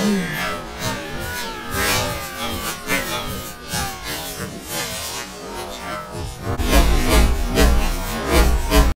Yeah.